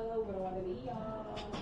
Hello, brother Leon. Bye. Oh,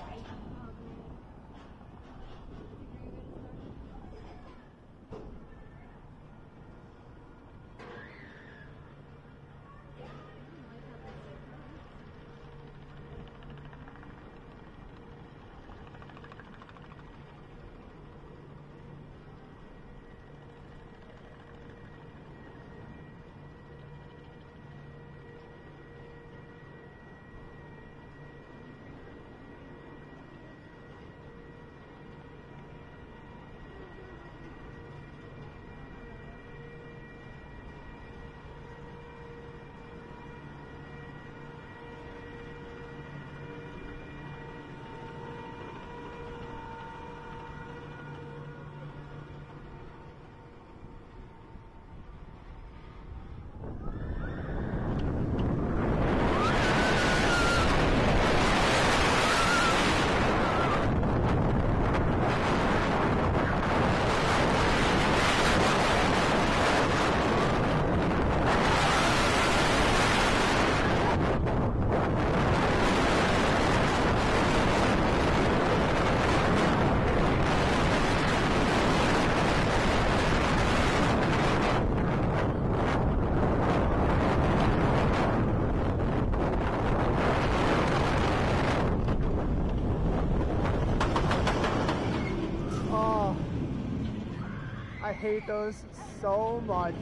I hate those so much.